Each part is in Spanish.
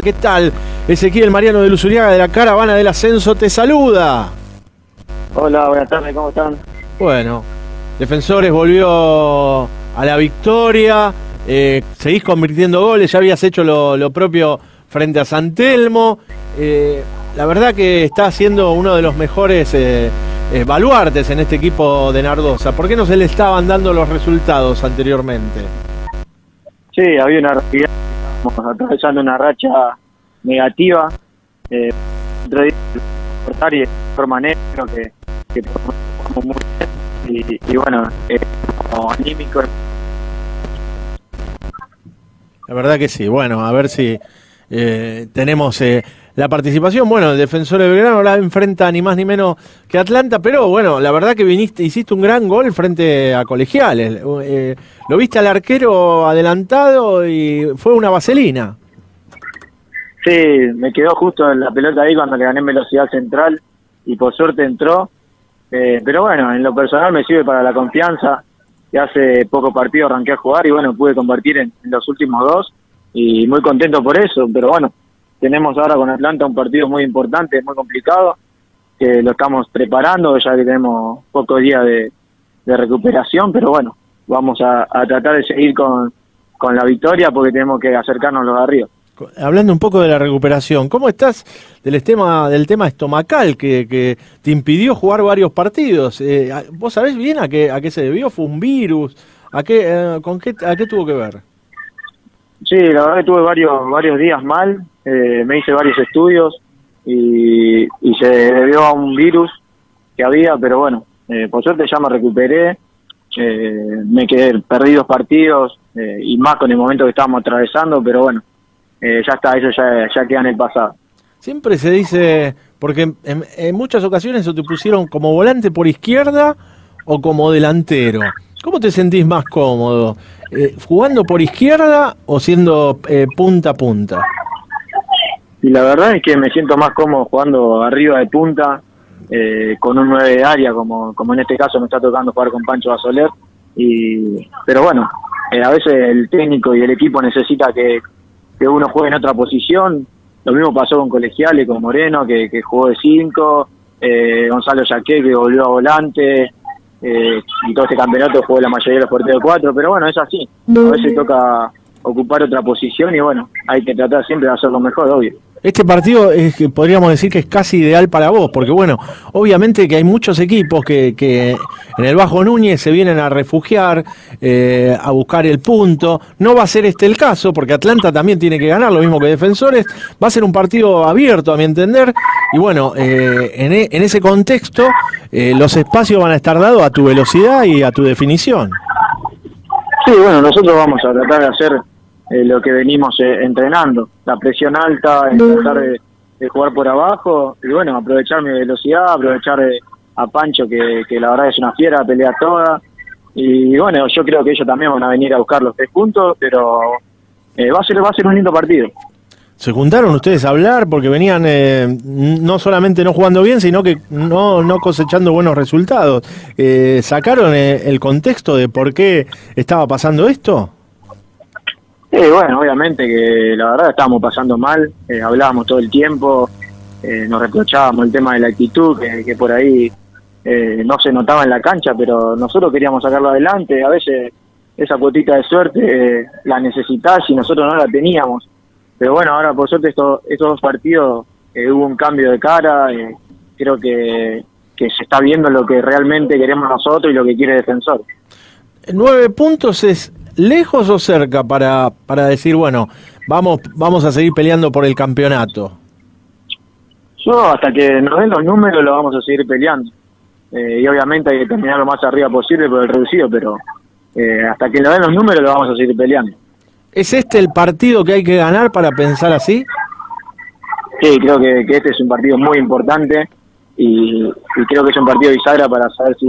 ¿Qué tal? Ezequiel Mariano de Luzuriaga de la Caravana del Ascenso te saluda. Hola, buenas tardes, ¿cómo están? Bueno, Defensores volvió a la victoria, eh, seguís convirtiendo goles, ya habías hecho lo, propio frente a San Telmo. Eh, la verdad que está siendo uno de los mejores eh, baluartes en este equipo de Nardosa. ¿Por qué no se le estaban dando los resultados anteriormente? Sí, había una realidad, atravesando una racha negativa. Eh, y de mejor manera, creo que, muy. Y, bueno, eh, como anímico. La verdad que sí. Bueno, a ver si eh, tenemos eh, la participación. Bueno, el defensor de Belgrano la enfrenta ni más ni menos que Atlanta, pero bueno, la verdad que viniste, hiciste un gran gol frente a Colegiales. Eh, lo viste al arquero adelantado y fue una vaselina. Sí, me quedó justo en la pelota ahí cuando le gané velocidad central y por suerte entró. Eh, pero bueno, en lo personal me sirve para la confianza. Hace poco partido arranqué a jugar y bueno, pude convertir en los últimos dos y muy contento por eso. Pero bueno, tenemos ahora con Atlanta un partido muy importante, muy complicado, que lo estamos preparando, ya que tenemos pocos días de, recuperación, pero bueno, vamos a, tratar de seguir con, con la victoria porque tenemos que acercarnos los de arriba. Hablando un poco de la recuperación, ¿cómo estás del tema, del tema estomacal que, que te impidió jugar varios partidos? Eh, ¿Vos sabés bien a qué, a qué se debió? ¿Fue un virus? ¿A qué, eh, con qué, ¿A qué tuvo que ver? Sí, la verdad que tuve varios, varios días mal, eh, me hice varios estudios y, se debió a un virus que había, pero bueno, eh, por suerte ya me recuperé, eh, me quedé perdidos partidos y más con el momento que estábamos atravesando, pero bueno, ya está, eso ya, ya queda en el pasado. Siempre se dice, porque en, en muchas ocasiones se te pusieron como volante por izquierda o como delantero. ¿Cómo te sentís más cómodo? Eh, ¿Jugando por izquierda o siendo eh, punta a punta? Y la verdad es que me siento más cómodo jugando arriba de punta, eh, con un 9 de área, como, como en este caso me está tocando jugar con Pancho Basoler. Y, pero bueno, a veces el técnico y el equipo necesita que, uno juegue en otra posición. Lo mismo pasó con Colegiales, con Moreno, que, que jugó de 5, Gonzalo Yaqué, que volvió a volante, eh, y todo este campeonato jugó la mayoría de los partidos de cuatro, pero bueno, es así. A veces toca ocupar otra posición y bueno, hay que tratar siempre de hacerlo mejor, obvio. Este partido es podríamos decir que es casi ideal para vos, porque bueno, obviamente que hay muchos equipos que, que en el Bajo Núñez se vienen a refugiar, eh, a buscar el punto. No va a ser este el caso, porque Atlanta también tiene que ganar, lo mismo que Defensores. Va a ser un partido abierto, a mi entender. Y bueno, eh, en, e, en, ese contexto, eh, los espacios van a estar dados a tu velocidad y a tu definición. Sí, bueno, nosotros vamos a tratar de hacer eh, lo que venimos eh, entrenando. La presión alta, tratar de, jugar por abajo y bueno, aprovechar mi velocidad, aprovechar eh, a Pancho que, la verdad es una fiera, pelea toda. Y bueno, yo creo que ellos también van a venir a buscar los tres puntos, pero va, a ser, va a ser un lindo partido. ¿Se juntaron ustedes a hablar porque venían no solamente no jugando bien, sino que no, no cosechando buenos resultados? ¿Sacaron el contexto de por qué estaba pasando esto? Sí, bueno, obviamente que la verdad estábamos pasando mal, eh, hablábamos todo el tiempo, eh, nos reprochábamos el tema de la actitud, que, por ahí eh, no se notaba en la cancha, pero nosotros queríamos sacarlo adelante, a veces esa cuotita de suerte la necesitás y nosotros no la teníamos. Pero bueno, ahora por suerte estos, estos dos partidos hubo un cambio de cara, creo que, que se está viendo lo que realmente queremos nosotros y lo que quiere el defensor. Nueve puntos es lejos o cerca para, para decir, bueno, vamos, vamos a seguir peleando por el campeonato? Yo, hasta que nos den los números, lo vamos a seguir peleando. Eh, y obviamente hay que terminar lo más arriba posible por el reducido, pero eh, hasta que nos den los números, lo vamos a seguir peleando. ¿Es este el partido que hay que ganar para pensar así? Sí, creo que, este es un partido muy importante y, y creo que es un partido bisagra para saber si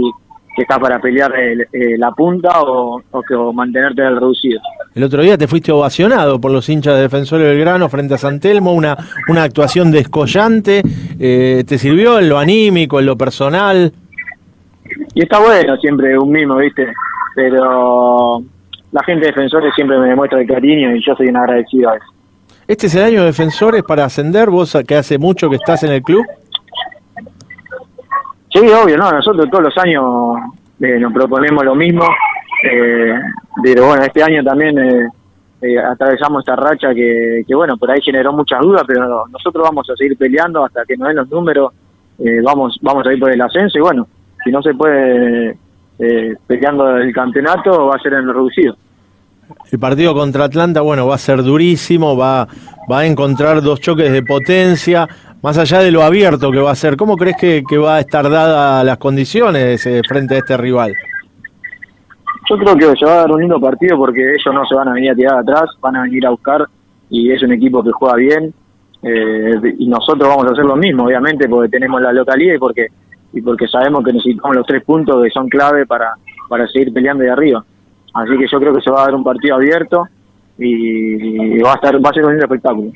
que está para pelear eh, la punta o, que, mantenerte en el reducido. El otro día te fuiste ovacionado por los hinchas de Defensores Belgrano frente a San Telmo, una, una actuación descollante. Eh, ¿Te sirvió en lo anímico, en lo personal? Y está bueno siempre un mismo, ¿viste? Pero la gente de Defensores siempre me demuestra el cariño y yo soy un agradecido a eso. ¿Este es el año de defensores para ascender? ¿Vos que hace mucho que estás en el club? Sí, obvio, no, nosotros todos los años eh, nos proponemos lo mismo, eh, pero bueno, este año también eh, eh, atravesamos esta racha que, que, bueno, por ahí generó muchas dudas, pero nosotros vamos a seguir peleando hasta que nos den los números, vamos, vamos a ir por el ascenso y bueno, si no se puede peleando el campeonato va a ser en el reducido. El partido contra Atlanta, bueno, va a ser durísimo, va, va a encontrar dos choques de potencia, más allá de lo abierto que va a ser. ¿Cómo crees que, va a estar dadas las condiciones eh, frente a este rival? Yo creo que se va a dar un lindo partido porque ellos no se van a venir a tirar atrás, van a venir a buscar y es un equipo que juega bien eh, y nosotros vamos a hacer lo mismo, obviamente, porque tenemos la localidad y porque y porque sabemos que necesitamos los tres puntos que son clave para, para seguir peleando de arriba. Así que yo creo que se va a dar un partido abierto y, va a estar va a ser un lindo espectáculo.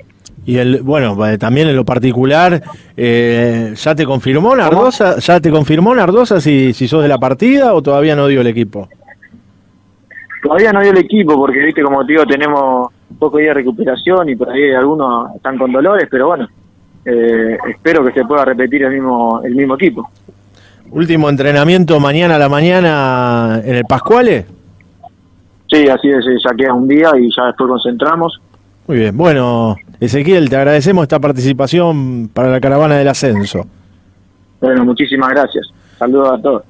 Y el bueno, eh, también en lo particular, eh, ¿ya te confirmó Nardosa? ¿Ya te confirmó Nardosa si, si sos de la partida o todavía no dio el equipo? Todavía no dio el equipo porque, viste, como te digo, tenemos poco de recuperación y por ahí algunos están con dolores, pero bueno, eh, espero que se pueda repetir el mismo, el mismo equipo. Último entrenamiento mañana a la mañana en el Pascuale. Sí, así es, ya queda un día y ya después concentramos. Muy bien, bueno, Ezequiel, te agradecemos esta participación para la caravana del ascenso. Bueno, muchísimas gracias. Saludos a todos.